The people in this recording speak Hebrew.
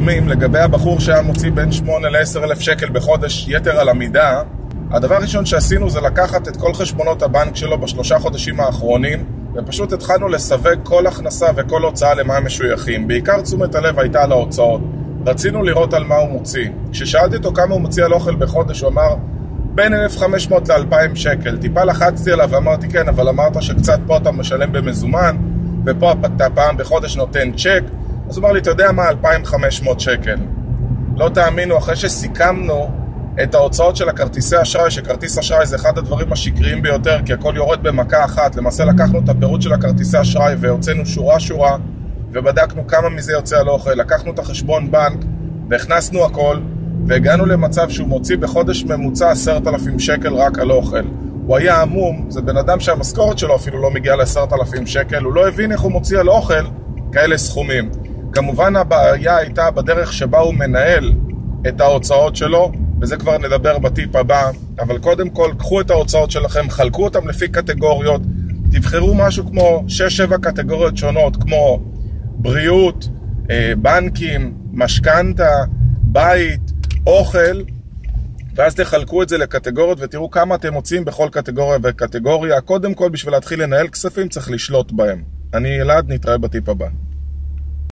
הקודמים לגבי הבחור שהיה מוציא בין 8 ל-10 אלף שקל בחודש יתר על המידה, הדבר הראשון שעשינו זה לקחת את כל חשבונות הבנק שלו בשלושה חודשים האחרונים ופשוט התחלנו לסווג כל הכנסה וכל הוצאה למה הם משויכים. בעיקר תשומת הלב הייתה על ההוצאות. רצינו לראות על מה הוא מוציא. כששאלתי אותו כמה הוא מוציא על אוכל בחודש, הוא אמר בין 1,500 ל-2,000 שקל. טיפה לחצתי עליו ואמרתי כן, אבל אמרת שקצת פה אתה משלם במזומן ופה אתה פעם בחודש נותן צ'ק אז הוא אמר לי, אתה יודע מה, 2,500 שקל. לא תאמינו, אחרי שסיכמנו את ההוצאות של הכרטיסי אשראי, שכרטיס אשראי זה אחד הדברים השקריים ביותר, כי הכל יורד במכה אחת. למעשה לקחנו את הפירוט של הכרטיסי אשראי והוצאנו שורה-שורה, ובדקנו כמה מזה יוצא על אוכל. לקחנו את החשבון בנק, והכנסנו הכל, והגענו למצב שהוא מוציא בחודש ממוצע עשרת אלפים שקל רק על אוכל. הוא היה עמום, זה בן אדם שהמשכורת שלו אפילו לא מגיעה לעשרת אלפים שקל, הוא לא הבין איך הוא מוציא על אוכל כאלה סכומים. כמובן הבעיה הייתה בדרך שבה הוא מנהל את ההוצאות שלו, וזה כבר נדבר בטיפ הבא, אבל קודם כל קחו את ההוצאות שלכם, חלקו אותם לפי קטגוריות, תבחרו משהו כמו 6-7 קטגוריות שונות, כמו בריאות, אה, בנקים, משכנתה, בית, אוכל, ואז תחלקו את זה לקטגוריות ותראו כמה אתם מוצאים בכל קטגוריה וקטגוריה. קודם כל, בשביל להתחיל לנהל כספים צריך לשלוט בהם. אני אלעד, נתראה בטיפ הבא.